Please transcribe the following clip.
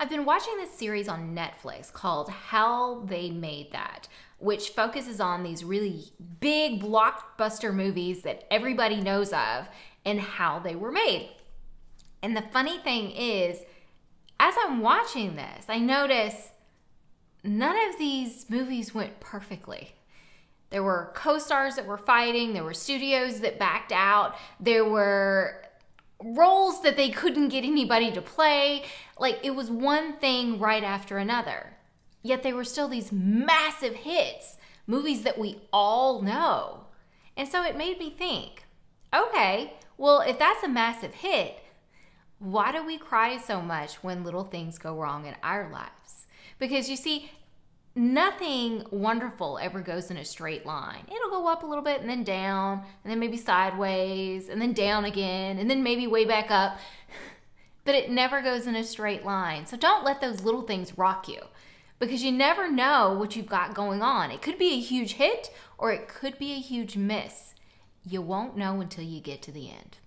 I've been watching this series on Netflix called How They Made That, which focuses on these really big blockbuster movies that everybody knows of and how they were made. And the funny thing is, as I'm watching this, I notice none of these movies went perfectly. There were co stars that were fighting, there were studios that backed out, there were roles that they couldn't get anybody to play. Like it was one thing right after another. Yet they were still these massive hits, movies that we all know. And so it made me think okay, well, if that's a massive hit, why do we cry so much when little things go wrong in our lives? Because you see, nothing wonderful ever goes in a straight line. It'll go up a little bit and then down, and then maybe sideways, and then down again, and then maybe way back up. But it never goes in a straight line. So don't let those little things rock you because you never know what you've got going on. It could be a huge hit or it could be a huge miss. You won't know until you get to the end.